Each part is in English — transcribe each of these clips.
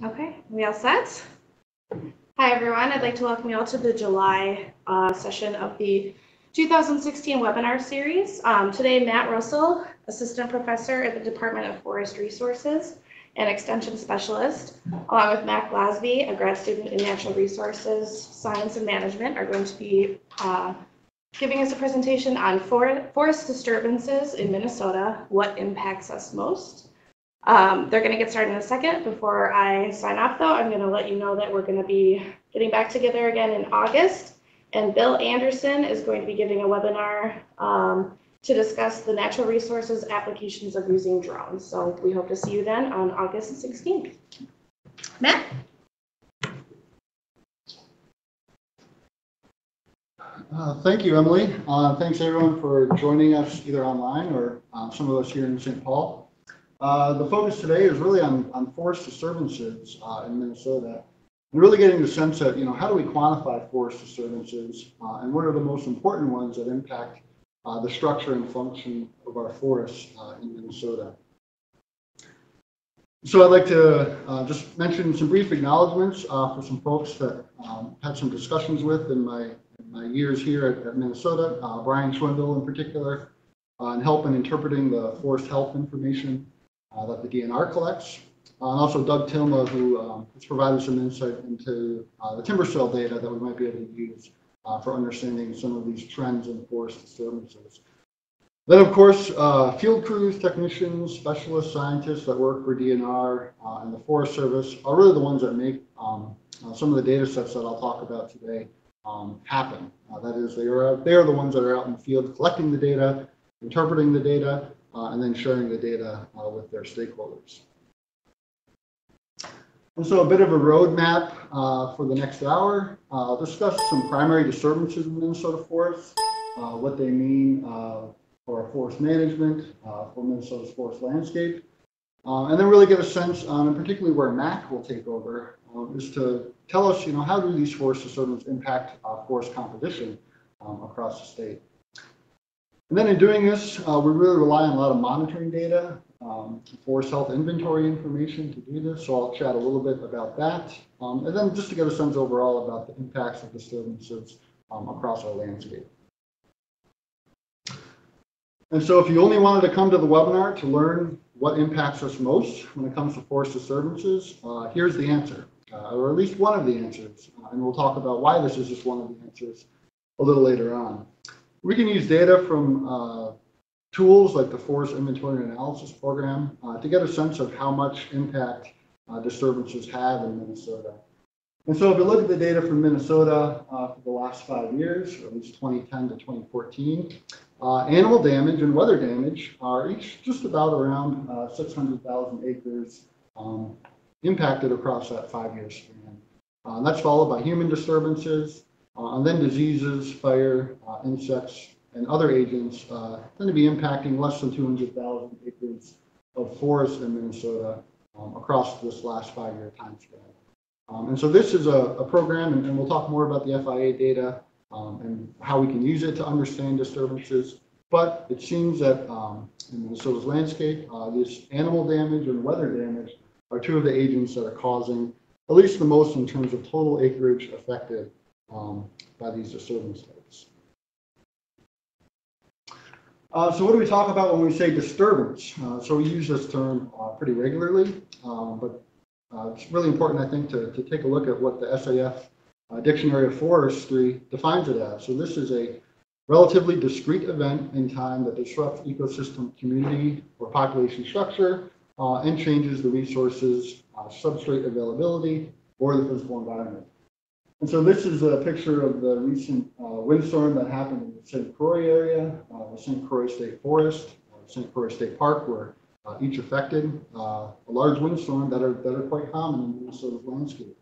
Okay, we all set? Hi, everyone. I'd like to welcome you all to the July uh, session of the 2016 webinar series. Um, today, Matt Russell, Assistant Professor at the Department of Forest Resources and Extension Specialist, along with Mac Glasby, a grad student in Natural Resources Science and Management, are going to be uh, giving us a presentation on for forest disturbances in Minnesota, what impacts us most. Um, they're going to get started in a second. Before I sign off, though, I'm going to let you know that we're going to be getting back together again in August. And Bill Anderson is going to be giving a webinar um, to discuss the natural resources applications of using drones. So we hope to see you then on August 16th. Matt? Uh, Thank you, Emily. Uh, Thanks, everyone, for joining us either online or uh, some of us here in St. Paul. Uh, The focus today is really on, on forest disturbances uh, in Minnesota. And really getting the sense of, you know, how do we quantify forest disturbances? uh, And what are the most important ones that impact uh, the structure and function of our forests uh, in Minnesota? So I'd like to just mention some brief acknowledgements uh, for some folks that um, had some discussions with in my, in my years here at, at Minnesota. Brian Schwingle in particular, in help in interpreting the forest health information uh, that the DNR collects. Uh, and also Doug Tilma, who um, has provided some insight into uh, the timber sale data that we might be able to use uh, for understanding some of these trends in forest disturbances. Then, of course, uh, field crews, technicians, specialists, scientists that work for DNR uh, and the Forest Service are really the ones that make um, some of the data sets that I'll talk about today um, happen. That is, they are, they are the ones that are out in the field collecting the data, interpreting the data, and then sharing the data uh, with their stakeholders. And so a bit of a roadmap uh, for the next hour. Uh, I'll discuss some primary disturbances in Minnesota forests, uh, what they mean uh, for forest management, uh, for Minnesota's forest landscape, uh, and then really get a sense on, and particularly where Mac will take over, um, is to tell us, you know, how do these forest disturbances impact uh, forest composition um, across the state. And then in doing this, uh, we really rely on a lot of monitoring data, um, forest health inventory information to do this. So I'll chat a little bit about that. Um, and then just to get a sense overall about the impacts of disturbances um, across our landscape. And so if you only wanted to come to the webinar to learn what impacts us most when it comes to forest disturbances, uh, here's the answer, uh, or at least one of the answers. Uh, and we'll talk about why this is just one of the answers a little later on. We can use data from uh, tools like the Forest Inventory and Analysis Program uh, to get a sense of how much impact uh, disturbances have in Minnesota. And so if you look at the data from Minnesota uh, for the last five years, or at least 2010 to 2014, uh, animal damage and weather damage are each just about around uh, 600,000 acres um, impacted across that five-year span. That's followed by human disturbances, and then diseases, fire, uh, insects, and other agents uh, tend to be impacting less than 200,000 acres of forest in Minnesota um, across this last five-year time span. Um, and so this is a, a program, and, and, we'll talk more about the FIA data um, and how we can use it to understand disturbances. But it seems that um, in Minnesota's landscape, uh, this animal damage and weather damage are two of the agents that are causing at least the most in terms of total acreage affected um, by these disturbance types. Uh, so what do we talk about when we say disturbance? Uh, so we use this term uh, pretty regularly, um, but uh, it's really important, I think, to, to take a look at what the SAF uh, Dictionary of Forestry defines it as. So this is a relatively discrete event in time that disrupts ecosystem community or population structure uh, and changes the resources, substrate availability, or the physical environment. And so this is a picture of the recent uh, windstorm that happened in the St. Croix area, uh, the St. Croix State Forest, uh, St. Croix State Park were uh, each affected. Uh, a large windstorm that are, that are quite common in Minnesota's landscape.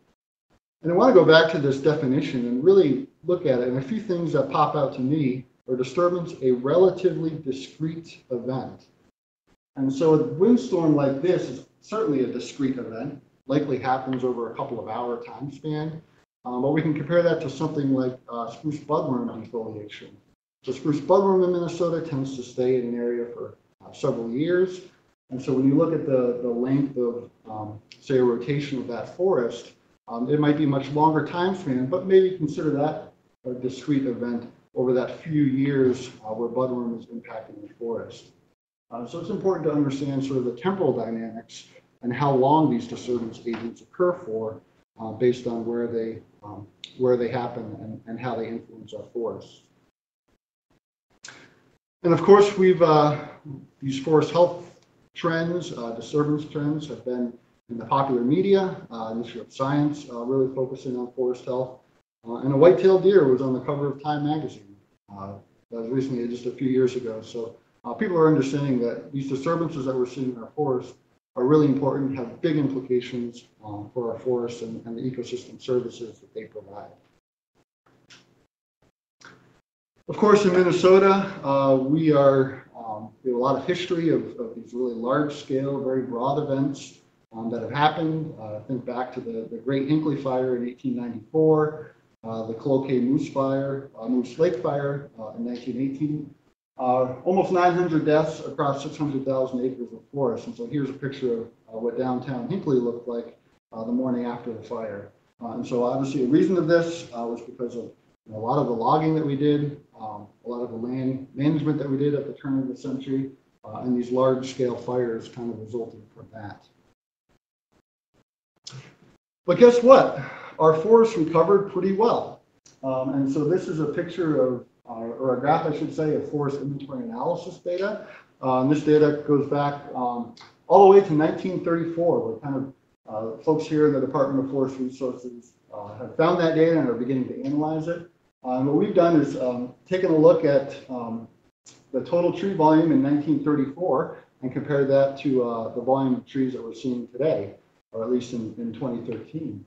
And I want to go back to this definition and really look at it. And a few things that pop out to me are disturbance a relatively discrete event. And so a windstorm like this is certainly a discrete event, likely happens over a couple of hour time span. Um, but we can compare that to something like uh, spruce budworm defoliation. So spruce budworm in Minnesota tends to stay in an area for uh, several years. And so when you look at the, the length of, um, say, a rotation of that forest, um, it might be much longer time span, but maybe consider that a discrete event over that few years uh, where budworm is impacting the forest. Uh, so it's important to understand sort of the temporal dynamics and how long these disturbance agents occur for uh, based on where they, um, where they happen and, and how they influence our forests. And of course, we've, uh, these forest health trends, uh, disturbance trends have been in the popular media, uh, Ministry of Science, uh, really focusing on forest health. Uh, and a white-tailed deer was on the cover of Time magazine. Uh, that was recently, just a few years ago. So uh, people are understanding that these disturbances that we're seeing in our forests are really important, have big implications um, for our forests and, and the ecosystem services that they provide. Of course, in Minnesota, uh, we are um, we have a lot of history of, of these really large-scale, very broad events um, that have happened. Uh, think back to the, the Great Hinckley Fire in 1894, uh, the Cloquet Moose Fire, uh, Moose Lake Fire uh, in 1918. Uh, almost 900 deaths across 600,000 acres of forest. And so here's a picture of uh, what downtown Hinckley looked like uh, the morning after the fire. Uh, and so obviously the reason of this uh, was because of you know, a lot of the logging that we did, um, a lot of the land management that we did at the turn of the century, uh, and these large scale fires kind of resulted from that. But guess what? Our forests recovered pretty well. Um, and so this is a picture of uh, or a graph, I should say, of forest inventory analysis data. Uh, and this data goes back um, all the way to 1934, where kind of uh, folks here in the Department of Forest Resources uh, have found that data and are beginning to analyze it. Uh, and what we've done is um, taken a look at um, the total tree volume in 1934 and compared that to the volume of trees that we're seeing today, or at least in, in 2013.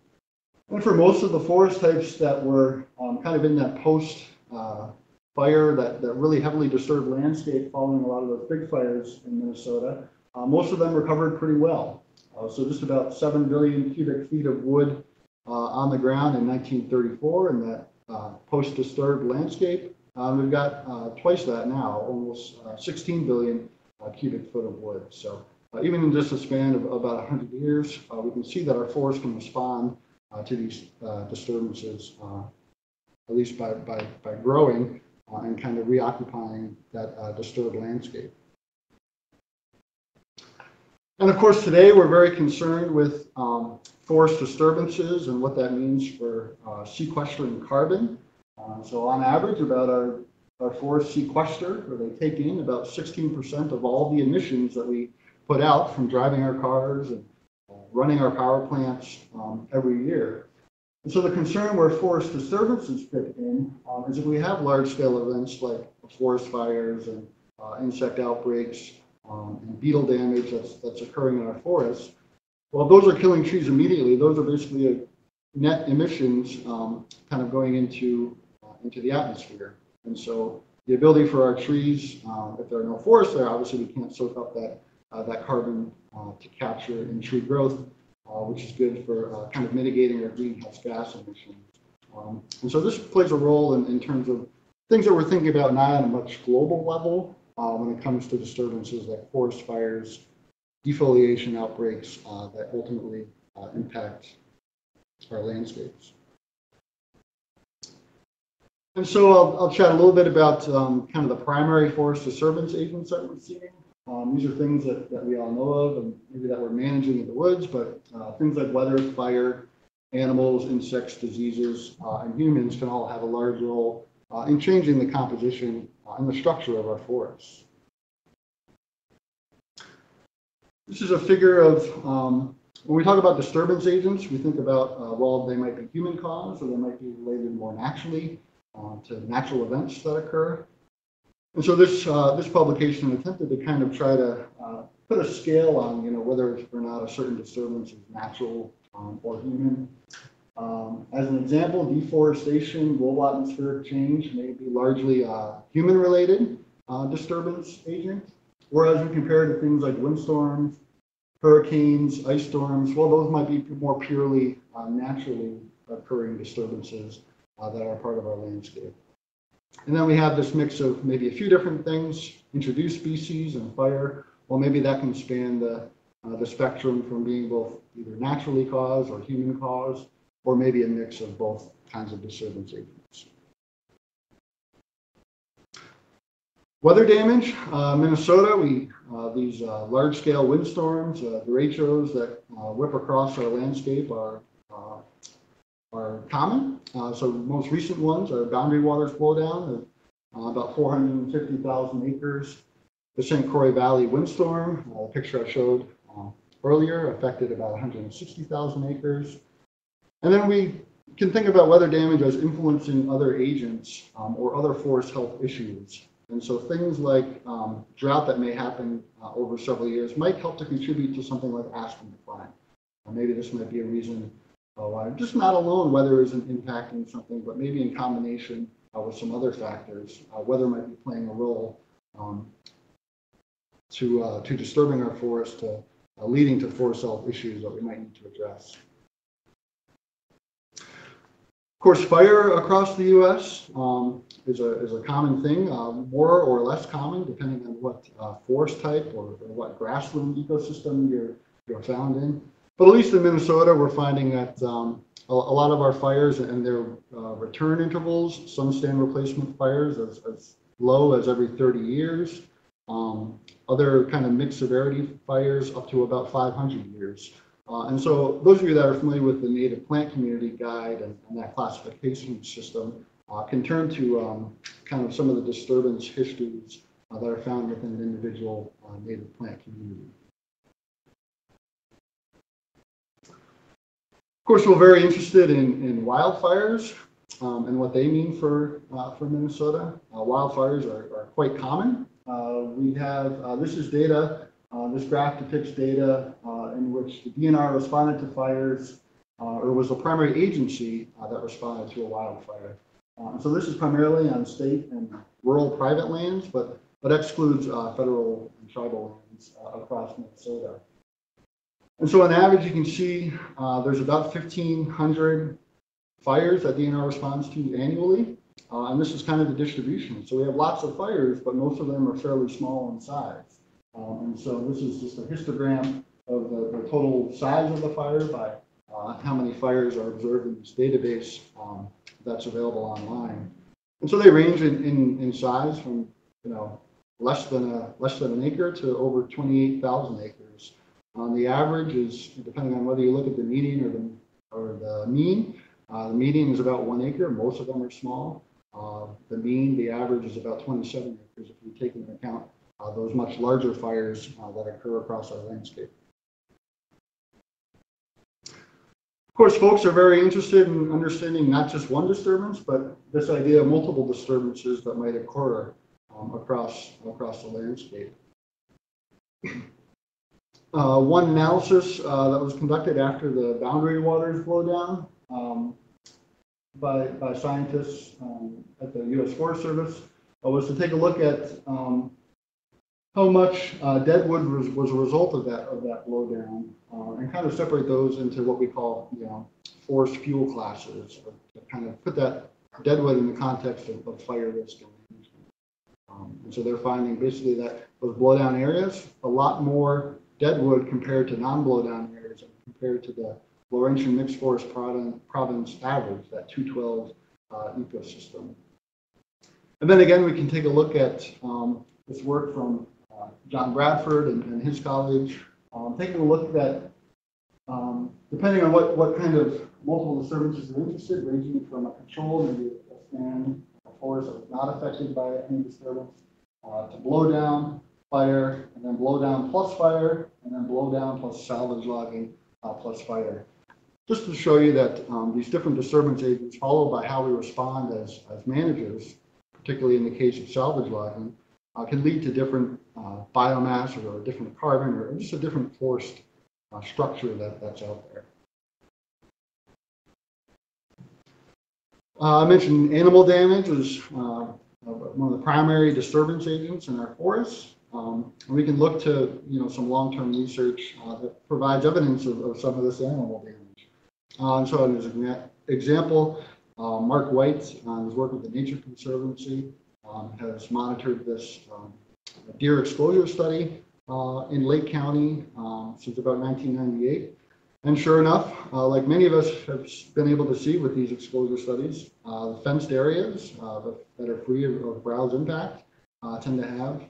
And for most of the forest types that were um, kind of in that post uh, fire that, that really heavily disturbed landscape following a lot of those big fires in Minnesota. Uh, most of them recovered pretty well. Uh, so just about 7 billion cubic feet of wood uh, on the ground in 1934 in that uh, post-disturbed landscape. Um, we've got uh, twice that now, almost uh, 16 billion cubic foot of wood. So even in just a span of about 100 years, we can see that our forests can respond to these disturbances, at least by, by, by growing uh, and kind of reoccupying that uh, disturbed landscape. And of course, today we're very concerned with um, forest disturbances and what that means for uh, sequestering carbon. Uh, so on average, about our, our forests sequester, or they take in about 16% of all the emissions that we put out from driving our cars and uh, running our power plants um, every year. And so the concern where forest disturbances fit in um, is if we have large scale events like forest fires and uh, insect outbreaks um, and beetle damage that's, that's occurring in our forests, well, those are killing trees immediately. Those are basically net emissions um, kind of going into, uh, into the atmosphere. And so the ability for our trees, uh, if there are no forests there, obviously we can't soak up that, uh, that carbon uh, to capture in tree growth uh, which is good for uh, kind of mitigating our greenhouse gas emissions. Um, and so this plays a role in, in terms of things that we're thinking about now on a much global level uh, when it comes to disturbances like forest fires, defoliation outbreaks uh, that ultimately uh, impact our landscapes. And so I'll, I'll chat a little bit about um, kind of the primary forest disturbance agents that we're seeing. Um, these are things that, that we all know of and maybe that we're managing in the woods, but uh, things like weather, fire, animals, insects, diseases, uh, and humans can all have a large role uh, in changing the composition uh, and the structure of our forests. This is a figure of, um, when we talk about disturbance agents, we think about, uh, well, they might be human caused or they might be related more naturally uh, to natural events that occur. And so this uh, this publication attempted to kind of try to uh, put a scale on you know whether or not a certain disturbance is natural um, or human. Um, as an example, deforestation, global atmospheric change may be largely human-related uh, disturbance agent, whereas we compare to things like windstorms, hurricanes, ice storms, well, those might be more purely uh, naturally occurring disturbances uh, that are part of our landscape. And then we have this mix of maybe a few different things, introduced species and fire, well, maybe that can span the, uh, the spectrum from being both either naturally caused or human caused, or maybe a mix of both kinds of disturbance agents. Weather damage, uh, Minnesota, we, uh, these uh, large-scale windstorms, uh, derechos that uh, whip across our landscape are, uh, are common. Uh, So most recent ones are boundary waters blowdown, uh, about 450,000 acres. The St. Croix Valley windstorm, the picture I showed uh, earlier, affected about 160,000 acres. And then we can think about weather damage as influencing other agents um, or other forest health issues. And so things like um, drought that may happen uh, over several years might help to contribute to something like aspen decline. Or maybe this might be a reason why just not alone weather isn't impacting something, but maybe in combination uh, with some other factors, uh, weather might be playing a role um, to uh, to disturbing our forest, to, leading to forest health issues that we might need to address. Of course, fire across the U.S. Um, is a is a common thing, uh, more or less common depending on what uh, forest type or, or what grassland ecosystem you're you're found in. But at least in Minnesota, we're finding that um, a, a lot of our fires and their uh, return intervals, some stand replacement fires as, as low as every 30 years. Um, other kind of mixed severity fires up to about 500 years. Uh, and so those of you that are familiar with the Native Plant Community Guide and, and that classification system uh, can turn to um, kind of some of the disturbance histories uh, that are found within an individual uh, native plant community. Of course, we're very interested in, in wildfires um, and what they mean for, uh, for Minnesota. Uh, wildfires are, are quite common. Uh, we have, uh, this is data, uh, this graph depicts data in which the DNR responded to fires or was the primary agency that responded to a wildfire. So this is primarily on state and rural private lands, but, but excludes uh, federal and tribal lands uh, across Minnesota. And so on average, you can see uh, there's about 1,500 fires that DNR responds to annually. Uh, and this is kind of the distribution. So we have lots of fires, but most of them are fairly small in size. Um, and so this is just a histogram of the, the total size of the fire by uh, how many fires are observed in this database um, that's available online. And so they range in, in, in size from, you know, less than a, less than an acre to over 28,000 acres. On the average is, depending on whether you look at the median or the, or the mean, uh, the median is about one acre. Most of them are small. Uh, the mean, the average is about 27 acres if you take into account uh, those much larger fires uh, that occur across our landscape. Of course, folks are very interested in understanding not just one disturbance, but this idea of multiple disturbances that might occur um, across, across the landscape. Uh, one analysis uh, that was conducted after the boundary waters blowdown um, by, by scientists um, at the U.S. Forest Service uh, was to take a look at um, how much uh, dead was, was a result of that of that blowdown, uh, and kind of separate those into what we call you know forest fuel classes, or to kind of put that deadwood in the context of, of fire risk. Um, and so they're finding basically that those blowdown areas a lot more dead wood compared to non-blowdown areas, and compared to the Laurentian mixed forest province, average, that 212 uh, ecosystem. And then again, we can take a look at um, this work from uh, John Bradford and, and his colleagues, um, taking a look at, um, depending on what, what kind of multiple disturbances are interested, ranging from a control, maybe a stand, a forest that was not affected by any disturbance, uh, to blow down, fire, and then blow down plus fire, and then blow down plus salvage logging uh, plus fire. Just to show you that um, these different disturbance agents, followed by how we respond as, as managers, particularly in the case of salvage logging, uh, can lead to different uh, biomass or, or different carbon or just a different forest uh, structure that, that's out there. Uh, I mentioned animal damage is uh, one of the primary disturbance agents in our forests. Um, we can look to, you know, some long-term research uh, that provides evidence of, of, some of this animal damage. Uh, and so as an example, uh, Mark White, uh, his work with the Nature Conservancy, um, has monitored this um, deer exclosure study uh, in Lake County um, since about 1998. And sure enough, uh, like many of us have been able to see with these exclosure studies, the fenced areas that are free of, of browse impact tend to have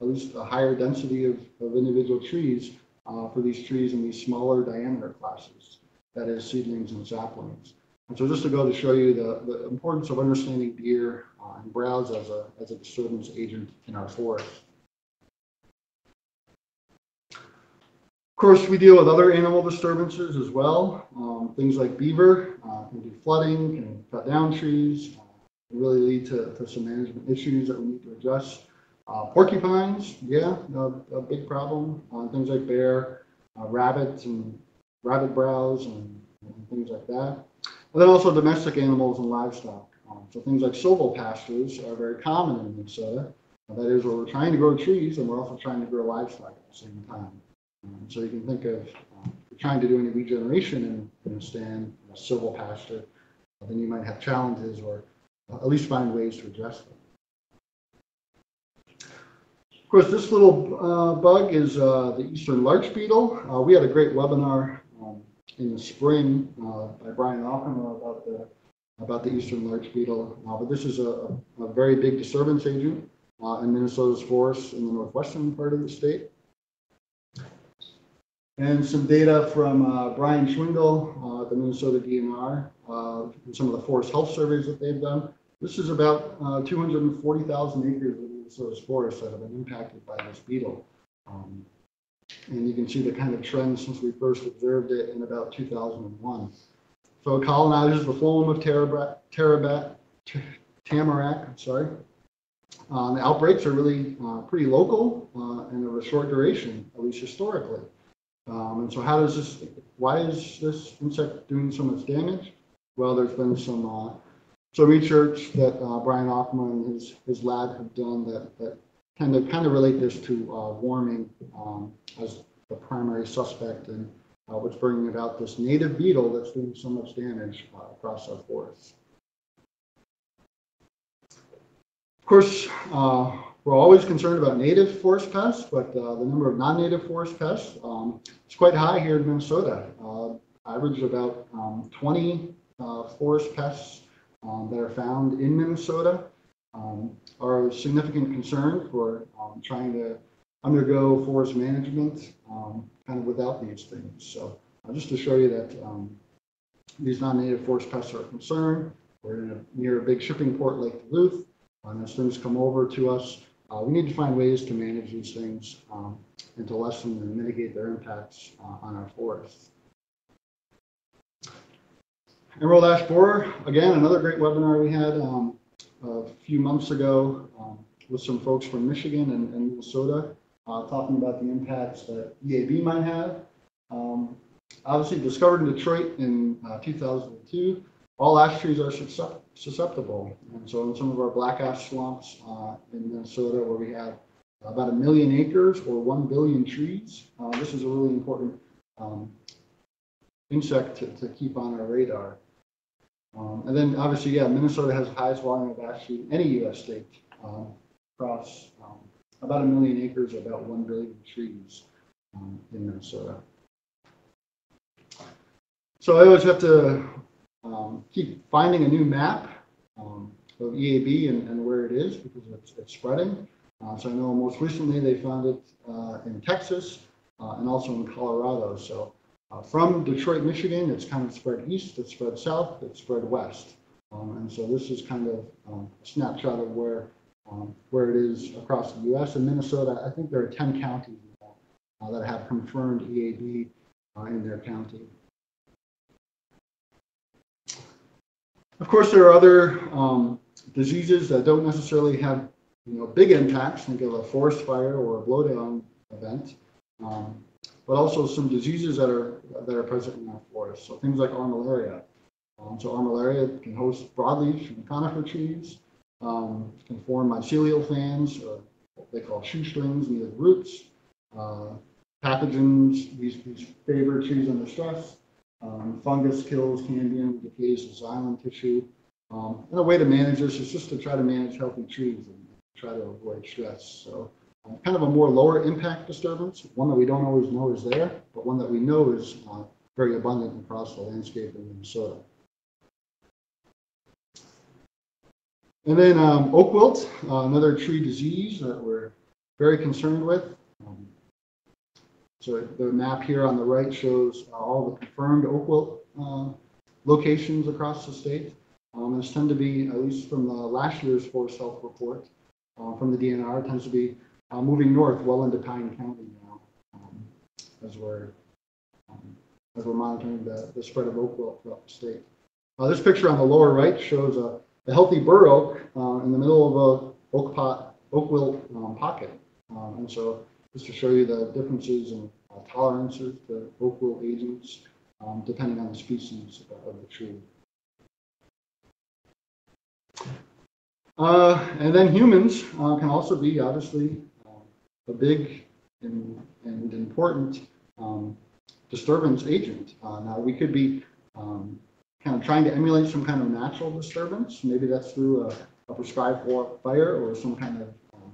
at least a higher density of, of individual trees uh, for these trees in these smaller diameter classes, that is seedlings and saplings. And so just to go to show you the, the importance of understanding deer uh, and browse as a, as a disturbance agent in our forest. Of course, we deal with other animal disturbances as well. Um, things like beaver uh, can do flooding, can cut down trees, uh, really lead to, to some management issues that we need to address. Uh, porcupines, yeah, a, a big problem. Uh, things like bear, uh, rabbits and rabbit browse and, and things like that. And then also domestic animals and livestock. Um, so things like silvopastures are very common in Minnesota. Uh, that is where we're trying to grow trees and we're also trying to grow livestock at the same time. Um, so you can think of um, trying to do any regeneration in, in a stand, in a silvopasture, then you might have challenges or at least find ways to address them. Of course, this little uh, bug is uh, the eastern larch beetle. Uh, we had a great webinar um, in the spring uh, by Brian Aukema about the about the eastern larch beetle. Uh, but this is a, a, very big disturbance agent uh, in Minnesota's forests in the northwestern part of the state. And some data from Brian Schwingle, at the Minnesota DNR, and some of the forest health surveys that they've done. This is about 240,000 acres Minnesota's forests that have been impacted by this beetle. Um, and you can see the kind of trend since we first observed it in about 2001. So it colonizes the phloem of terabat, tamarack, sorry. Uh, the outbreaks are really uh, pretty local uh, and of a short duration, at least historically. Um, and so how does this, why is this insect doing so much damage? Well, there's been some uh, so research that uh, Brian Offman and his, his lab have done that, that kind of kind of relate this to uh, warming um, as the primary suspect and uh, what's bringing about this native beetle that's doing so much damage uh, across our forests. Of course, uh, we're always concerned about native forest pests, but uh, the number of non-native forest pests um, is quite high here in Minnesota. average about um, 20 forest pests um, that are found in Minnesota um, are a significant concern for um, trying to undergo forest management um, kind of without these things. So uh, just to show you that um, these non-native forest pests are a concern. We're a, near a big shipping port, Lake Duluth. And as things come over to us, uh, we need to find ways to manage these things um, and to lessen and mitigate their impacts uh, on our forests. Emerald Ash Borer, again, another great webinar we had um, a few months ago um, with some folks from Michigan and, and Minnesota uh, talking about the impacts that EAB might have. Um, obviously discovered in Detroit in uh, 2002, all ash trees are susceptible. And so in some of our black ash swamps uh, in Minnesota where we have about a million acres or 1 billion trees, uh, this is a really important um, insect to, to keep on our radar. Um, and then obviously, yeah, Minnesota has the highest volume of in any U.S. state um, across um, about a million acres, about 1 billion trees um, in Minnesota. So I always have to um, keep finding a new map um, of EAB and, and, where it is because it's, it's spreading. Uh, so I know most recently they found it uh, in Texas uh, and also in Colorado. So uh, from Detroit, Michigan, it's kind of spread east, it's spread south, it's spread west. Um, and so this is kind of um, a snapshot of where um, where it is across the U.S. and Minnesota. I think there are 10 counties uh, that have confirmed EAB uh, in their county. Of course, there are other um, diseases that don't necessarily have you know big impacts. Think of a forest fire or a blowdown event. Um, but also some diseases that are that are present in our forests. So things like armillaria. Um, so armillaria can host broadleaf and conifer trees, um, can form mycelial fans, or what they call shoestrings near the roots. Uh, pathogens, these, these favor trees under stress. Um, fungus kills cambium, decays the xylem tissue. Um, and a way to manage this is just to try to manage healthy trees and try to avoid stress. So kind of a more lower impact disturbance, one that we don't always know is there, but one that we know is uh, very abundant across the landscape in Minnesota. And then um, oak wilt, uh, another tree disease that we're very concerned with. Um, so the map here on the right shows uh, all the confirmed oak wilt uh, locations across the state. Um, this tend to be, at least from the last year's forest health report uh, from the DNR, tends to be uh, moving north well into Pine County now um, as we're um, as we're monitoring the, the spread of oak wilt throughout the state. Uh, this picture on the lower right shows a, a healthy bur oak uh, in the middle of a oak pot oak wilt um, pocket, um, and so just to show you the differences in uh, tolerances to oak wilt agents um, depending on the species of the tree. Uh, and then humans uh, can also be obviously uh, a big and, and important um, disturbance agent. Uh, now we could be um, kind of trying to emulate some kind of natural disturbance. Maybe that's through a, a prescribed fire or some kind of um,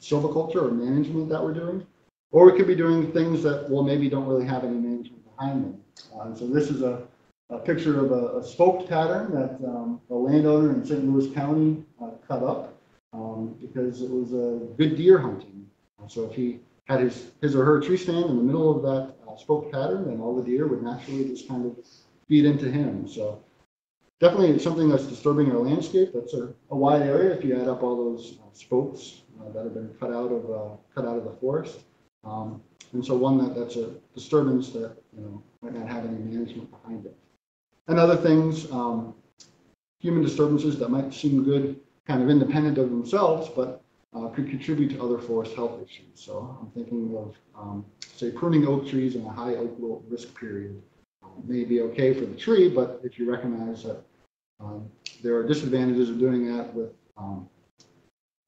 silviculture or management that we're doing. Or we could be doing things that, well, maybe don't really have any management behind them. Uh, so this is a, a picture of a, a spoked pattern that um, a landowner in St. Louis County uh, cut up um, because it was a good deer hunting. So if he had his, his or her tree stand in the middle of that uh, spoked pattern, then all the deer would naturally just kind of feed into him. So definitely something that's disturbing our landscape. That's a, a wide area if you add up all those uh, spokes uh, that have been cut out of uh, cut out of the forest. Um, and so one that, that's a disturbance that you know might not have any management behind it. And other things, um, human disturbances that might seem good, kind of independent of themselves, but uh, could contribute to other forest health issues. So I'm thinking of, um, say, pruning oak trees in a high oak wilt risk period um, may be okay for the tree, but if you recognize that um, there are disadvantages of doing that with um,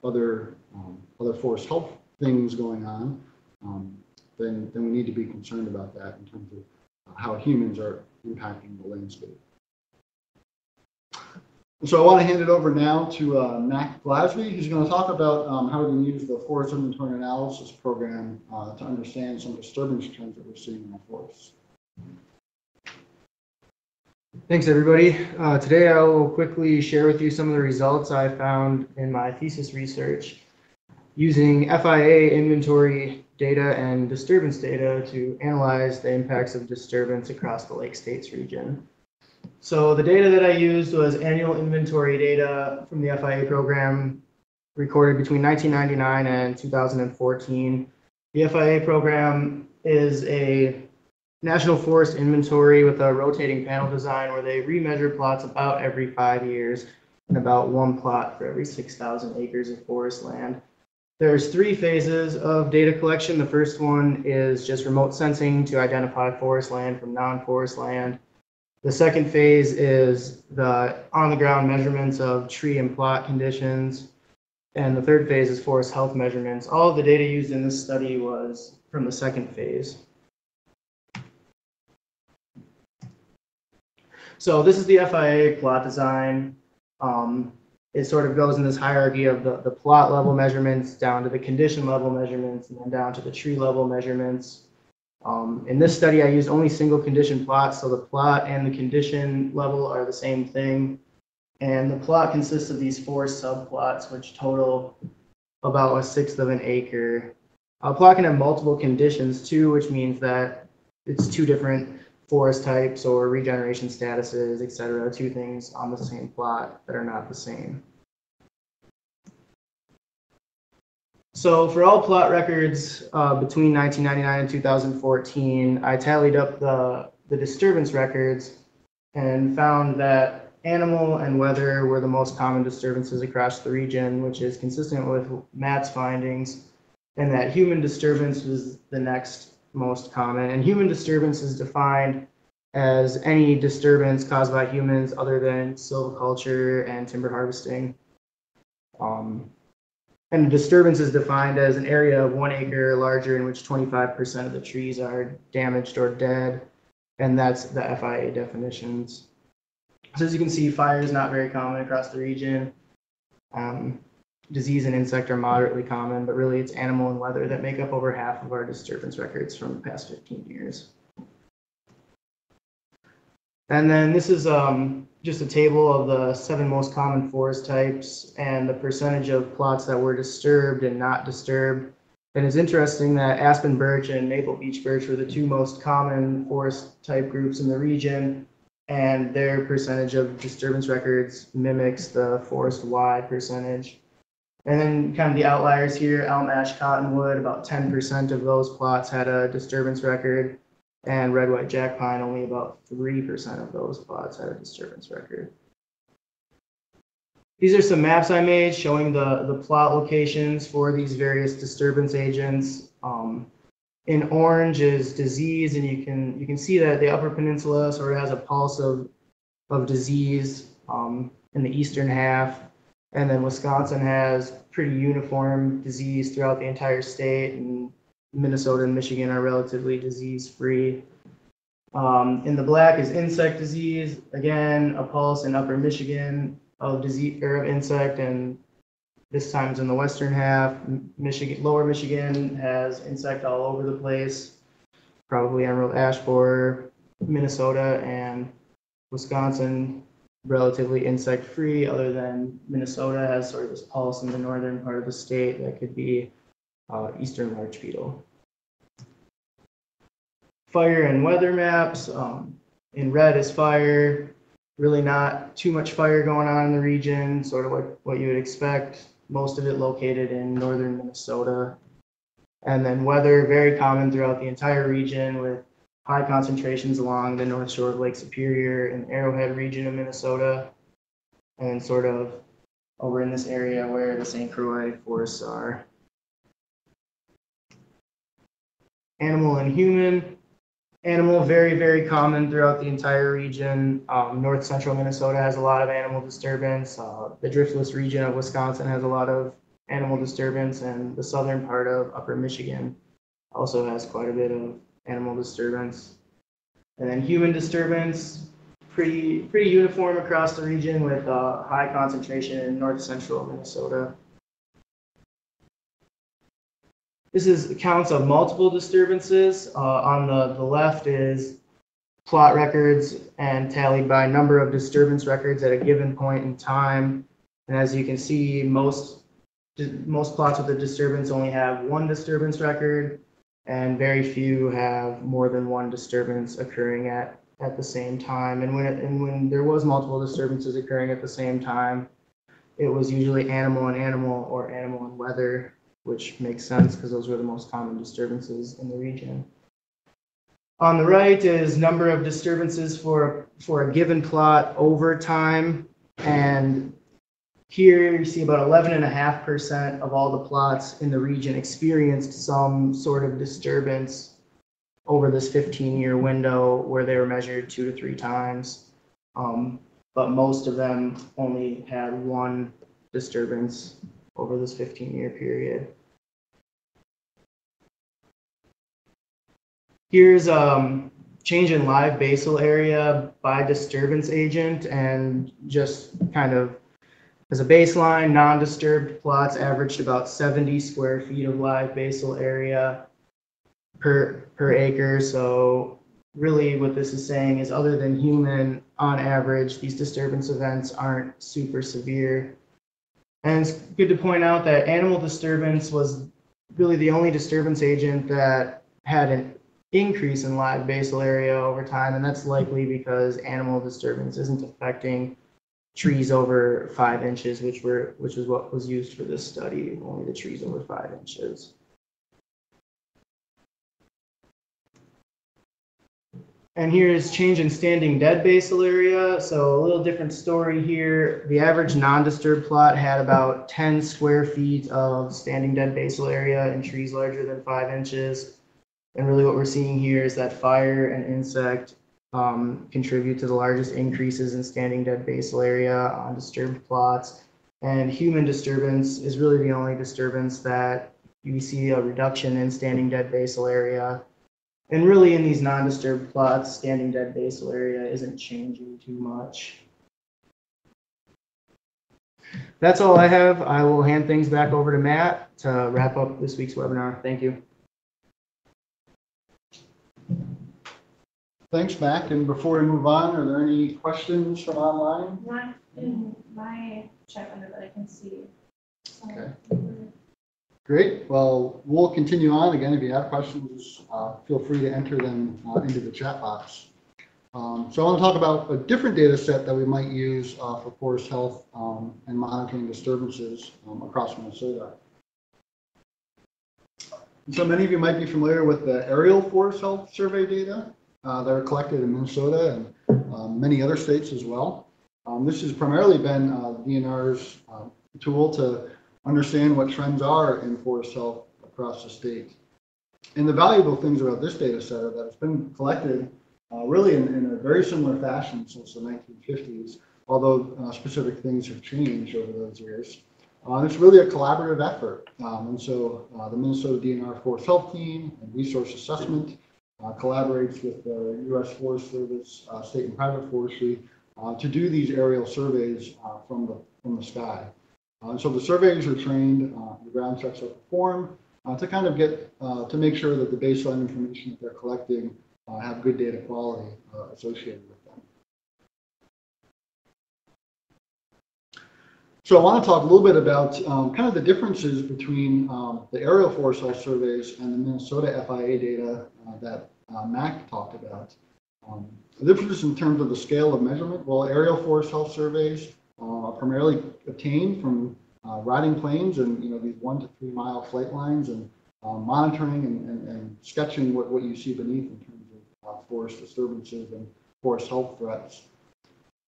other um, other forest health things going on, um, then then we need to be concerned about that in terms of uh, how humans are impacting the landscape. So I want to hand it over now to uh, Mac Glasby. He's going to talk about um, how we can use the forest inventory analysis program uh, to understand some disturbance trends that we're seeing in the forests. Thanks, everybody. Uh, today I will quickly share with you some of the results I found in my thesis research using FIA inventory data and disturbance data to analyze the impacts of disturbance across the Lake States region. So the data that I used was annual inventory data from the FIA program recorded between 1999 and 2014. The FIA program is a national forest inventory with a rotating panel design where they remeasure plots about every five years and about one plot for every 6,000 acres of forest land. There's three phases of data collection. The first one is just remote sensing to identify forest land from non-forest land. The second phase is the on-the-ground measurements of tree and plot conditions. And the third phase is forest health measurements. All of the data used in this study was from the second phase. So this is the FIA plot design. Um, it sort of goes in this hierarchy of the, the plot level measurements down to the condition level measurements and then down to the tree level measurements. Um, in this study, I used only single condition plots, so the plot and the condition level are the same thing. And the plot consists of these four subplots, which total about a sixth of an acre. A plot can have multiple conditions too, which means that it's two different forest types or regeneration statuses, et cetera, two things on the same plot that are not the same. So for all plot records uh, between 1999 and 2014, I tallied up the, the disturbance records and found that animal and weather were the most common disturbances across the region, which is consistent with Matt's findings, and that human disturbance was the next most common. And human disturbance is defined as any disturbance caused by humans other than silviculture and timber harvesting. Um, and disturbance is defined as an area of one acre or larger in which 25% of the trees are damaged or dead. And that's the FIA definitions. So as you can see, fire is not very common across the region. Um, disease and insect are moderately common, but really it's animal and weather that make up over half of our disturbance records from the past 15 years. And then this is um, just a table of the seven most common forest types and the percentage of plots that were disturbed and not disturbed. And it's interesting that aspen birch and maple beech birch were the two most common forest type groups in the region. And their percentage of disturbance records mimics the forest wide percentage. And then kind of the outliers here, elm ash cottonwood, about 10% of those plots had a disturbance record. And red white jack pine, only about 3% of those plots had a disturbance record. These are some maps I made showing the, the plot locations for these various disturbance agents. Um, in orange is disease, and you can you can see that the Upper Peninsula sort of has a pulse of of disease um, in the eastern half, and then Wisconsin has pretty uniform disease throughout the entire state, and Minnesota and Michigan are relatively disease free. Um, in the black is insect disease. Again, a pulse in Upper Michigan of disease or of insect, and this time time's in the western half. Michigan, Lower Michigan has insect all over the place. Probably emerald ash borer. Minnesota and Wisconsin relatively insect free, other than Minnesota has sort of this pulse in the northern part of the state that could be uh, eastern larch beetle. Fire and weather maps. Um, in red is fire. Really not too much fire going on in the region, sort of what, what you would expect. Most of it located in northern Minnesota. And then weather, very common throughout the entire region with high concentrations along the north shore of Lake Superior and Arrowhead region of Minnesota. And sort of over in this area where the St. Croix forests are. Animal and human. Animal, very, very common throughout the entire region. Um, north central Minnesota has a lot of animal disturbance. Uh, the driftless region of Wisconsin has a lot of animal disturbance, and the southern part of upper Michigan also has quite a bit of animal disturbance. And then human disturbance, pretty, pretty uniform across the region with uh, high concentration in north central Minnesota. This is counts of multiple disturbances. Uh, on the, the left is plot records and tallied by number of disturbance records at a given point in time. And as you can see, most most plots with a disturbance only have one disturbance record, and very few have more than one disturbance occurring at, at the same time. And when it, and when there was multiple disturbances occurring at the same time, it was usually animal and animal or animal and weather which makes sense because those were the most common disturbances in the region. On the right is number of disturbances for, for a given plot over time. And here you see about 11.5% of all the plots in the region experienced some sort of disturbance over this 15 year window where they were measured two to three times. Um, but most of them only had one disturbance over this 15 year period. Here's um, change in live basal area by disturbance agent and just kind of as a baseline, non-disturbed plots averaged about 70 square feet of live basal area per, per acre. So really what this is saying is other than human, on average, these disturbance events aren't super severe. And it's good to point out that animal disturbance was really the only disturbance agent that had an increase in live basal area over time, and that's likely because animal disturbance isn't affecting trees over five inches, which were which is what was used for this study, only the trees over five inches. And here's change in standing dead basal area. So a little different story here. The average non-disturbed plot had about 10 square feet of standing dead basal area in trees larger than five inches. And really what we're seeing here is that fire and insect um, contribute to the largest increases in standing dead basal area on disturbed plots. And human disturbance is really the only disturbance that you see a reduction in standing dead basal area. And really in these non-disturbed plots, standing dead basal area isn't changing too much. that's all I have. I will hand things back over to Matt to wrap up this week's webinar. Thank you. Thanks, Mac. And before we move on, are there any questions from online? Not in my chat window that I can see. So- Okay. Great. Well, we'll continue on. Again, if you have questions, uh, feel free to enter them uh, into the chat box. Um, So I want to talk about a different data set that we might use uh, for forest health um, and monitoring disturbances um, across Minnesota. So many of you might be familiar with the aerial forest health survey data uh, that are collected in Minnesota and um, many other states as well. Um, This has primarily been uh, DNR's uh, tool to understand what trends are in forest health across the state. And the valuable things about this data set are that it's been collected uh, really in, in a very similar fashion since the 1950s, although uh, specific things have changed over those years. Uh, it's really a collaborative effort. Um, and so uh, the Minnesota DNR Forest Health Team and Resource Assessment uh, collaborates with the U.S. Forest Service, uh, state and private forestry uh, to do these aerial surveys uh, from the from the sky. Uh, so the surveys are trained, the ground checks are performed to kind of get to make sure that the baseline information that they're collecting have good data quality associated with them. So I want to talk a little bit about um, kind of the differences between um, the aerial forest health surveys and the Minnesota FIA data uh, that uh, Mac talked about. Um, the differences in terms of the scale of measurement, well, aerial forest health surveys uh, are primarily obtained from uh, riding planes and, you know, these one to three mile flight lines and uh, monitoring and, and, and sketching what, what you see beneath in terms of uh, forest disturbances and forest health threats.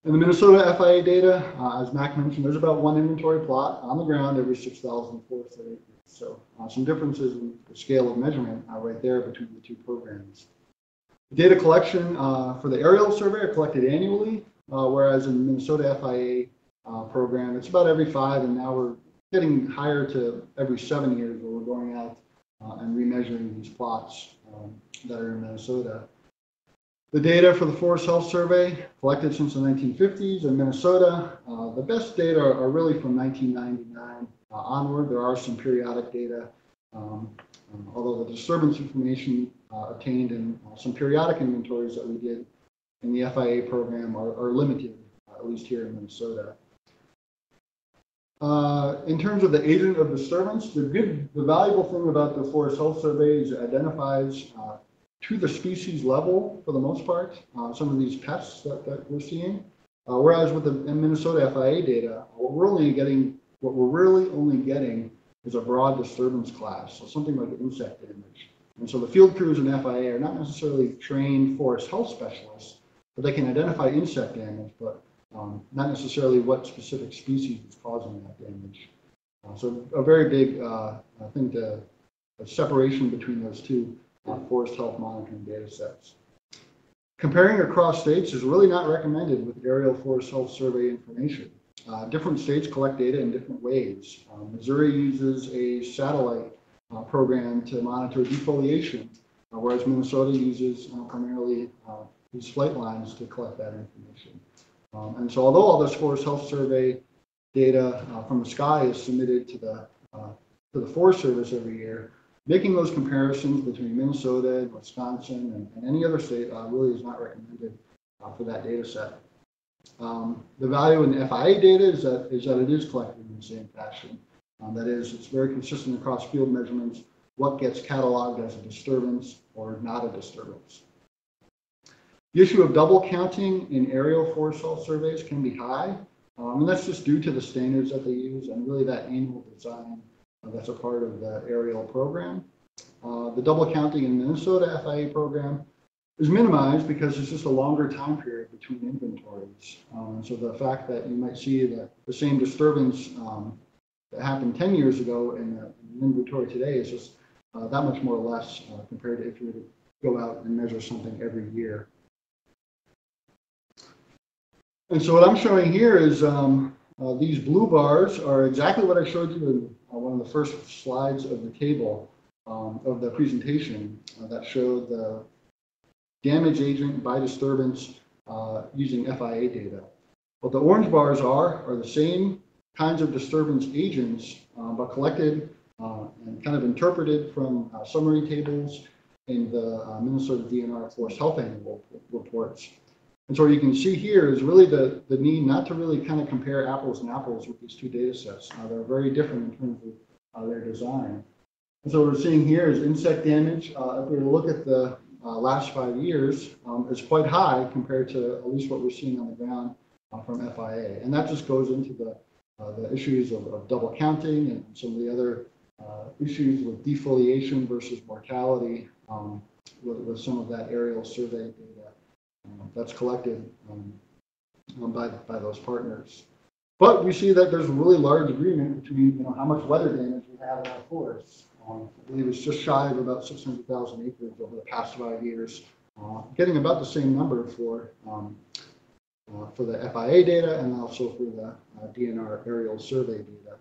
In the Minnesota FIA data, uh, as Mac mentioned, there's about one inventory plot on the ground every 6,000 forested acres. So uh, some differences in the scale of measurement uh, right there between the two programs. The Data collection uh, for the aerial survey are collected annually, uh, whereas in the Minnesota FIA uh, program, it's about every five, and now we're getting higher to every seven years where we're going out and remeasuring these plots um, that are in Minnesota. The data for the Forest Health Survey collected since the 1950s in Minnesota. Uh, the best data are really from 1999 uh, onward. There are some periodic data, um, um, although the disturbance information uh, obtained in uh, some periodic inventories that we did in the FIA program are, are limited, uh, at least here in Minnesota. Uh, in terms of the agent of disturbance, the good, the valuable thing about the Forest Health Survey is it identifies uh, to the species level, for the most part, uh, some of these pests that, that we're seeing. Uh, whereas with the Minnesota FIA data, what we're only getting, what we're really only getting is a broad disturbance class, so something like an insect damage. And so the field crews in FIA are not necessarily trained forest health specialists, but they can identify insect damage, but um, not necessarily what specific species is causing that damage. Uh, so a very big uh, thing to a separation between those two forest health monitoring data sets. Comparing across states is really not recommended with aerial forest health survey information. Uh, different states collect data in different ways. Um, Missouri uses a satellite uh, program to monitor defoliation, uh, whereas Minnesota uses uh, primarily uh, these flight lines to collect that information. Um, and so although all this forest health survey data uh, from the sky is submitted to the, to the Forest Service every year, making those comparisons between Minnesota and Wisconsin and, and any other state uh, really is not recommended uh, for that data set. Um, the value in the FIA data is that, is that it is collected in the same fashion. Um, that is, it's very consistent across field measurements, what gets cataloged as a disturbance or not a disturbance. The issue of double counting in aerial forest health surveys can be high, um, and that's just due to the standards that they use and really that annual design that's a part of the aerial program. Uh, the double counting in Minnesota FIA program is minimized because it's just a longer time period between inventories. Um, so the fact that you might see the, the same disturbance um, that happened 10 years ago in, the, in the inventory today is just uh, that much more or less uh, compared to if you were to go out and measure something every year. And so what I'm showing here is um, uh, these blue bars are exactly what I showed you in uh, one of the first slides of the table um, of the presentation uh, that showed the damage agent by disturbance uh, using FIA data. What the orange bars are are the same kinds of disturbance agents, uh, but collected uh, and kind of interpreted from summary tables in the Minnesota DNR Forest Health Annual reports. And so what you can see here is really the, the need not to really kind of compare apples and apples with these two data sets. They're very different in terms of uh, their design. And so what we're seeing here is insect damage. Uh, if we look at the uh, last five years, um, it's quite high compared to at least what we're seeing on the ground uh, from FIA. And that just goes into the, uh, the issues of, of double counting and some of the other issues with defoliation versus mortality um, with, with some of that aerial survey data that's collected um, um, by, by those partners. But we see that there's a really large agreement between, you know, how much weather damage we have in our forests. Um, I believe it's just shy of about 600,000 acres over the past five years, uh, getting about the same number for um, uh, for the FIA data and also for the uh, DNR aerial survey data.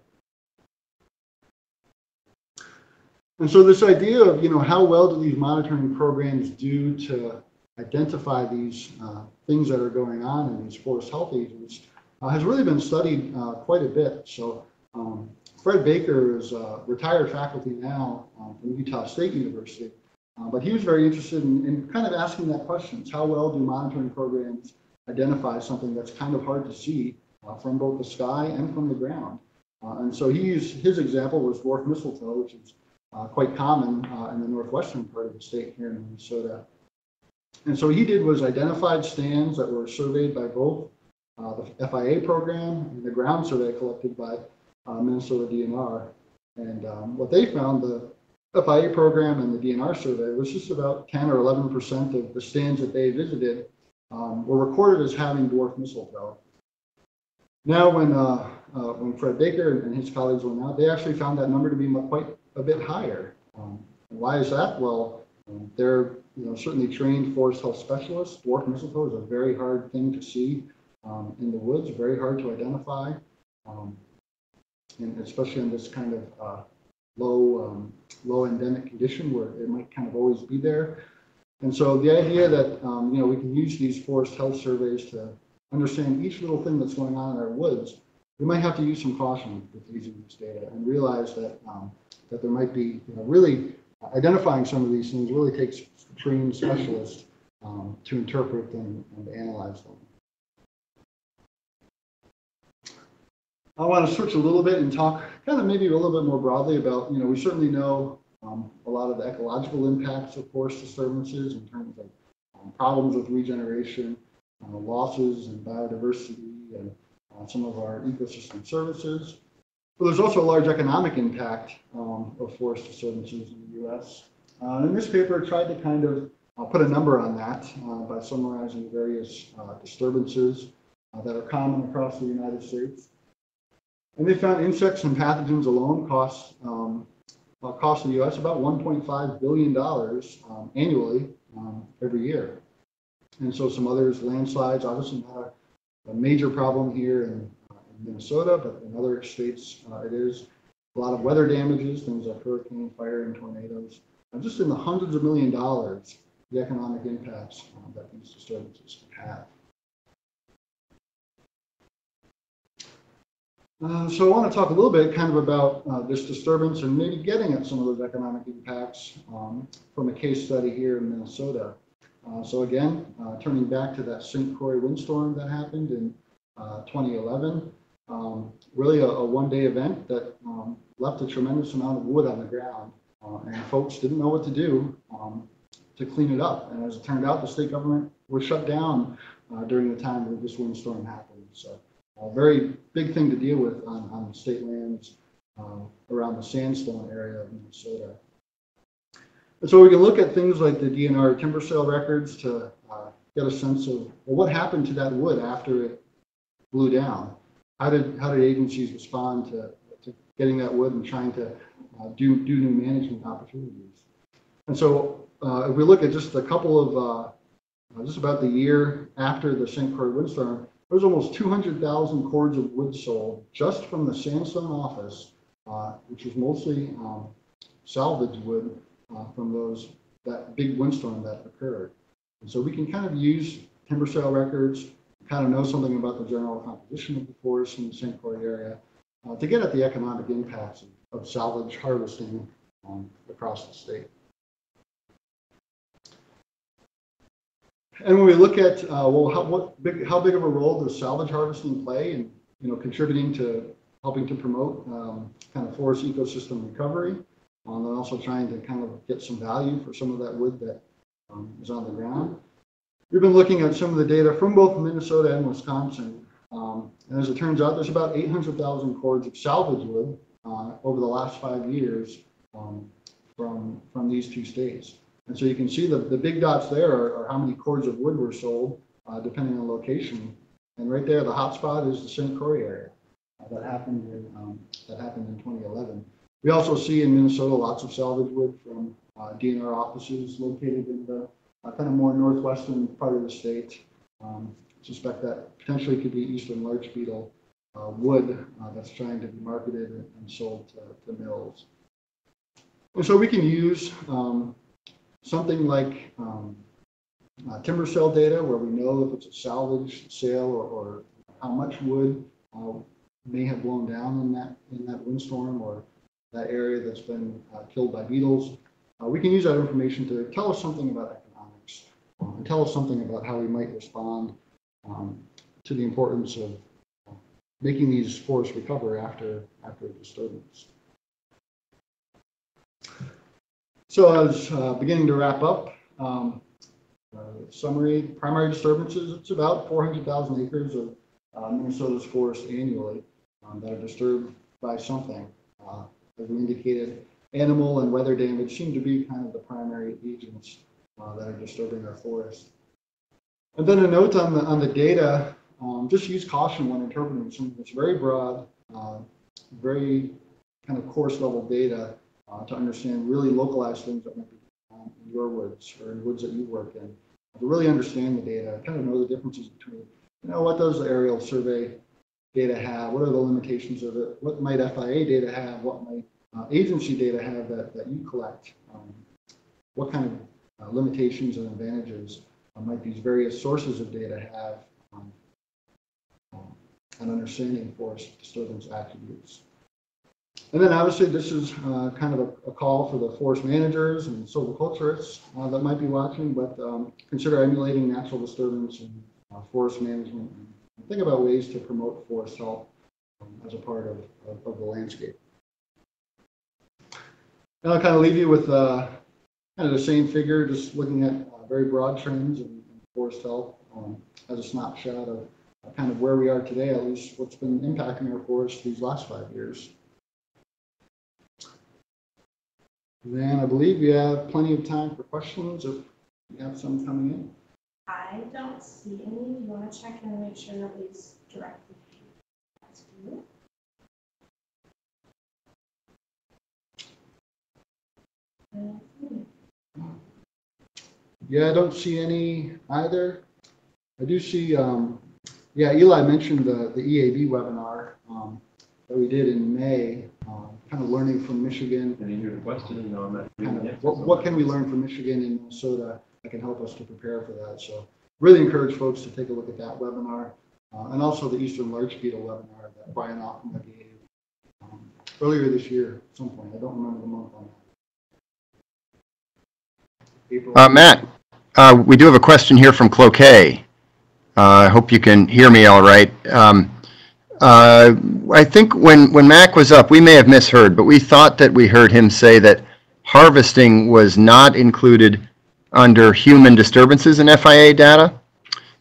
And so this idea of, you know, how well do these monitoring programs do to identify these uh, things that are going on in these forest health agents uh, has really been studied uh, quite a bit. So um, Fred Baker is a retired faculty now um, from Utah State University, uh, but he was very interested in, in kind of asking that question, how well do monitoring programs identify something that's kind of hard to see uh, from both the sky and from the ground? Uh, and so he used, his example was dwarf mistletoe, which is quite common in the northwestern part of the state here in Minnesota. And so he did was identified stands that were surveyed by both uh, the FIA program and the ground survey collected by uh, Minnesota DNR. And um, what they found, the FIA program and the DNR survey was just about 10 or 11% of the stands that they visited um, were recorded as having dwarf mistletoe. Now, when, uh, uh, when Fred Baker and his colleagues went out, they actually found that number to be quite a bit higher. Um, why is that? Well, um, they're you know, certainly trained forest health specialists. Dwarf mistletoe is a very hard thing to see um, in the woods, very hard to identify, um, and especially in this kind of uh, low, um, low endemic condition where it might kind of always be there. And so the idea that um, you know we can use these forest health surveys to understand each little thing that's going on in our woods, we might have to use some caution with using this data and realize that um, that there might be you know really identifying some of these things really takes trained specialists um, to interpret and, and analyze them. I want to switch a little bit and talk kind of maybe a little bit more broadly about, you know, we certainly know um, a lot of the ecological impacts of forest disturbances in terms of um, problems with regeneration, uh, losses in biodiversity, and uh, some of our ecosystem services. But there's also a large economic impact um, of forest disturbances the U.S. Uh, and this paper tried to kind of uh, put a number on that uh, by summarizing various uh, disturbances uh, that are common across the United States. And they found insects and pathogens alone cost um, cost the U.S. about 1.5 billion dollars um, annually um, every year. And so some others, landslides, obviously not a, a major problem here in, in, Minnesota, but in other states it is. A lot of weather damages, things like hurricane, fire, and tornadoes. And just in the hundreds of million dollars, the economic impacts um, that these disturbances have. Uh, so I want to talk a little bit kind of about uh, this disturbance and maybe getting at some of those economic impacts um, from a case study here in Minnesota. Uh, so again, uh, turning back to that St. Croix windstorm that happened in uh, 2011, um, really a, a one-day event that um, left a tremendous amount of wood on the ground, uh, and folks didn't know what to do um, to clean it up. And as it turned out, the state government was shut down during the time that this windstorm happened. So a very big thing to deal with on, on state lands um, around the sandstone area of Minnesota. And so we can look at things like the DNR timber sale records to uh, get a sense of well, what happened to that wood after it blew down. How did how did agencies respond to getting that wood and trying to uh, do do new management opportunities? And so uh, if we look at just a couple of uh, just about the year after the St. Croix windstorm, there's almost 200,000 cords of wood sold just from the sandstone office, uh, which is mostly um, salvage wood uh, from those that big windstorm that occurred. And so we can kind of use timber sale records, kind of know something about the general composition of the forest in the St. Croix area, uh, to get at the economic impacts of- of salvage harvesting um, across the state. And when we look at, uh, well, how, what big, how big of a role does salvage harvesting play in, you know, contributing to helping to promote um, kind of forest ecosystem recovery, um, and also trying to kind of get some value for some of that wood that um, is on the ground. We've been looking at some of the data from both Minnesota and Wisconsin, um, and as it turns out, there's about 800,000 cords of salvage wood uh, over the last five years um, from from these two states. And so you can see the, the big dots there are, are how many cords of wood were sold, uh, depending on location. And right there, the hot spot is the St. Croix area. Uh, that happened in, um, that happened in 2011. We also see in Minnesota lots of salvage wood from uh, DNR offices located in the uh, kind of more northwestern part of the state. Um, suspect that potentially could be eastern larch beetle uh, wood uh, that's trying to be marketed and sold to, to mills. And so we can use um, something like um, uh, timber sale data where we know if it's a salvage sale or, or how much wood uh, may have blown down in that in that windstorm or that area that's been uh, killed by beetles. Uh, we can use that information to tell us something about economics and tell us something about how we might respond um, to the importance of making these forests recover after after a disturbance. So I was uh, beginning to wrap up. Um, uh, summary, primary disturbances, it's about 400,000 acres of uh, Minnesota's forest annually um, that are disturbed by something. Uh, As we indicated, animal and weather damage seem to be kind of the primary agents uh, that are disturbing our forest. And then a note on the, on the data, um, just use caution when interpreting something that's very broad, uh, very kind of course level data uh, to understand really localized things that might be in your woods or in woods that you work in. To really understand the data, kind of know the differences between, you know, what does the aerial survey data have? What are the limitations of it? What might FIA data have? What might uh, agency data have that, that you collect? Um, what kind of uh, limitations and advantages uh, might these various sources of data have um, um, on understanding forest disturbance attributes? And then obviously, this is uh, kind of a, a call for the forest managers and silviculturists uh, that might be watching, but um, consider emulating natural disturbance and uh, forest management and think about ways to promote forest health um, as a part of, of, of the landscape. And I'll kind of leave you with uh, kind of the same figure, just looking at very broad trends in, forest health um, as a snapshot of kind of where we are today, at least what's been impacting our forest these last five years. Then I believe we have plenty of time for questions if you have some coming in. I don't see any. You want to check and make sure nobody's you? Yeah, I don't see any either. I do see, um, yeah, Eli mentioned the, the EAB webinar, um, that we did in May, um, kind of learning from Michigan. Any other questions? No, I'm not. Kind of, what, what can we learn from Michigan and Minnesota that can help us to prepare for that? So really encourage folks to take a look at that webinar, uh, and also the Eastern Larch Beetle webinar that Brian Aukema gave, um, earlier this year at some point. I don't remember the month on that. April. Uh, Matt, uh, we do have a question here from Cloquet. Uh, I hope you can hear me all right. Um, uh, I think when, when Mac was up, we may have misheard, but we thought that we heard him say that harvesting was not included under human disturbances in FIA data.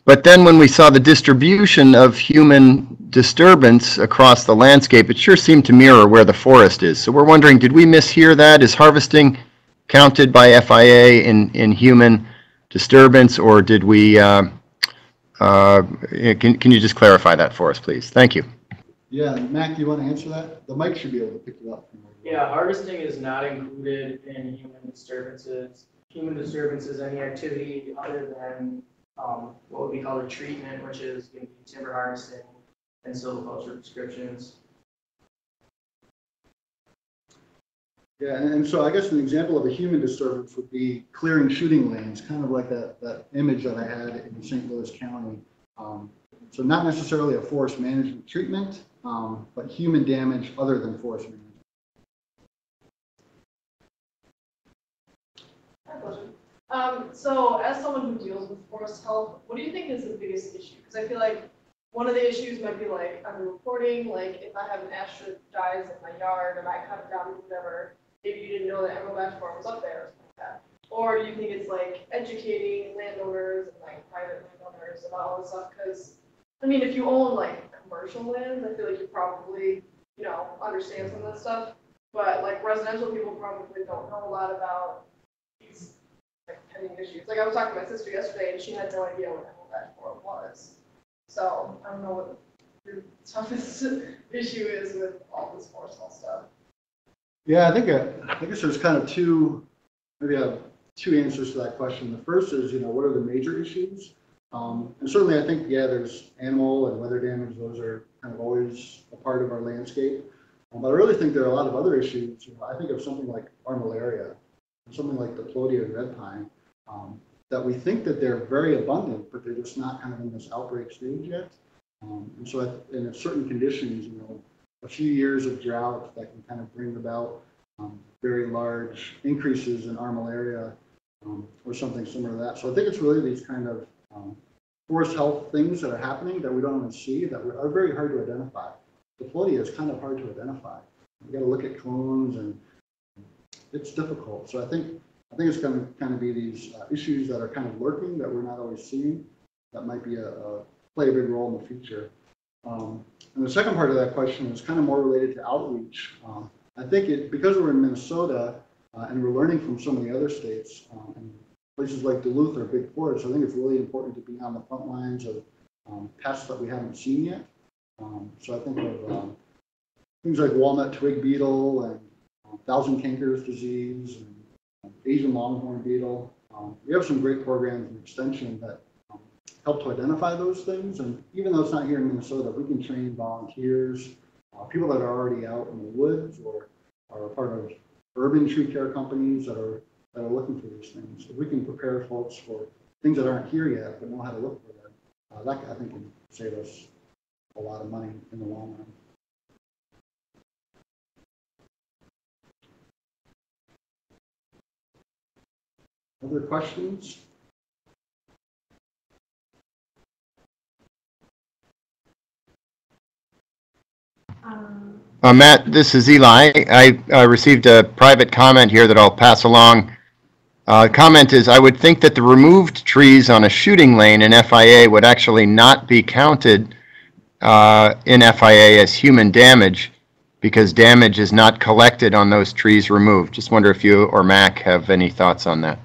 But then when we saw the distribution of human disturbance across the landscape, it sure seemed to mirror where the forest is. So we're wondering, did we mishear that? Is harvesting counted by FIA in, in human disturbance, or did we, uh, uh, can, can you just clarify that for us, please? Thank you. Yeah, Mac, do you want to answer that? The mic should be able to pick you up. Yeah, harvesting is not included in human disturbances. Human disturbances, any activity other than, um, what would be called a treatment, which is going to be timber harvesting and silviculture prescriptions. Yeah, and, so I guess an example of a human disturbance would be clearing shooting lanes, kind of like that, that image that I had in St. Louis County. Um, So not necessarily a forest management treatment, um, but human damage other than forest management. Um, so as someone who deals with forest health, what do you think is the biggest issue? Because I feel like one of the issues might be like underreporting, like if I have an ash that dies in my yard and I cut down whatever, maybe you didn't know that emerald ash was up there or something like that. Or you think it's like educating landowners and like private landowners about all this stuff? Because, I mean, if you own like commercial lands, I feel like you probably, you know, understand some of this stuff. But like residential people probably don't know a lot about these like pending issues. Like I was talking to my sister yesterday and she had no idea what emerald ash was. So I don't know what the toughest issue is with all this forest stuff. Yeah, I think, uh, I guess there's kind of two, maybe I have two answers to that question. The first is, you know, what are the major issues? Um, and certainly I think, yeah, there's animal and weather damage, those are kind of always a part of our landscape. Um, But I really think there are a lot of other issues, you know, I think of something like armillaria, something like the Diplodia red pine, um, that we think that they're very abundant, but they're just not kind of in this outbreak stage yet. Um, and so I- in certain conditions, you know, a few years of drought that can kind of bring about um, very large increases in armillaria um, or something similar to that. So I think it's really these kind of um, forest health things that are happening that we don't even see that are very hard to identify. Diplodia is kind of hard to identify. You got to look at clones and it's difficult. So I think I think it's going to kind of be these uh, issues that are kind of lurking that we're not always seeing that might be a, a play a big role in the future. Um, and the second part of that question is kind of more related to outreach. Um, I think it, because we're in Minnesota uh, and we're learning from some of the other states, um, and places like Duluth are big forests, I think it's really important to be on the front lines of um, pests that we haven't seen yet. Um, so I think of um, things like walnut twig beetle and thousand cankers disease and Asian longhorn beetle. We have some great programs in extension that help to identify those things. And even though it's not here in Minnesota, we can train volunteers, uh, people that are already out in the woods or are part of urban tree care companies that are that are looking for these things. We can prepare folks for things that aren't here yet but know how to look for them, uh, that I think can save us a lot of money in the long run. Other questions? Uh, Matt, this is Eli. I uh, received a private comment here that I'll pass along. Uh, Comment is, I would think that the removed trees on a shooting lane in FIA would actually not be counted uh, in FIA as human damage because damage is not collected on those trees removed. Just wonder if you or Mac have any thoughts on that.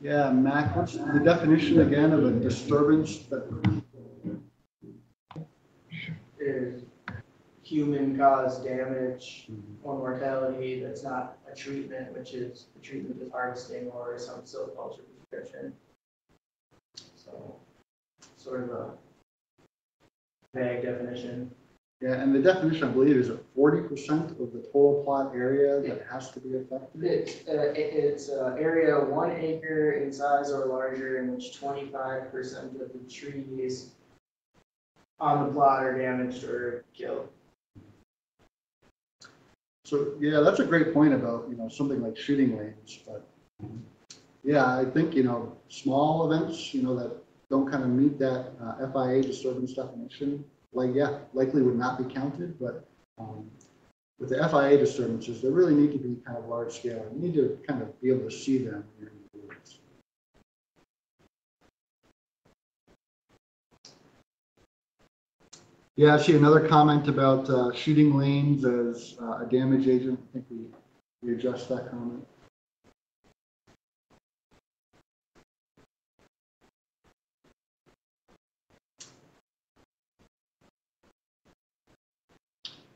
Yeah, Mac, what's the definition again of a disturbance that, is human caused damage or mortality that's not a treatment, which is the treatment is harvesting or some silviculture prescription. So, sort of a vague definition. yeah, and the definition, I believe, is forty percent of the total plot area that has to be affected? It's, uh, it- it's, uh, area one acre in size or larger in which twenty-five percent of the trees on the plot are damaged or killed. So, yeah, that's a great point about, you know, something like shooting lanes, but, yeah, I think, you know, small events, you know, that don't kind of meet that uh, FIA disturbance definition, like, yeah, likely would not be counted, but um, with the FIA disturbances, they really need to be kind of large scale. You need to kind of be able to see them. Yeah, actually, another comment about uh, shooting lanes as uh, a damage agent. I think we, we addressed that comment.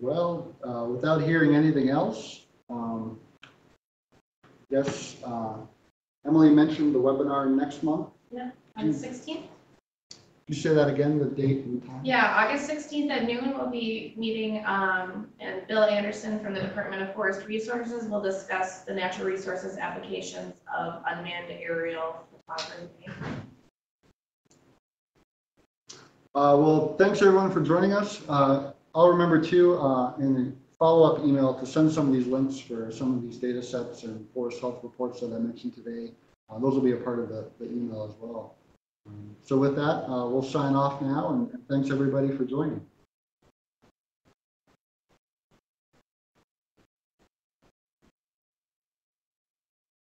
Well, uh, without hearing anything else, um, yes, uh, Emily mentioned the webinar next month. Yeah, on the 16th you share that again, the date and time? Yeah, August 16th at noon, we'll be meeting, um, and Bill Anderson from the Department of Forest Resources will discuss the natural resources applications of unmanned aerial photography. Uh, well, thanks everyone for joining us. Uh, I'll remember too, uh, in the follow-up email to send some of these links for some of these data sets and forest health reports that I mentioned today. Uh, those will be a part of the, the email as well so with that, uh, we'll sign off now and thanks everybody for joining.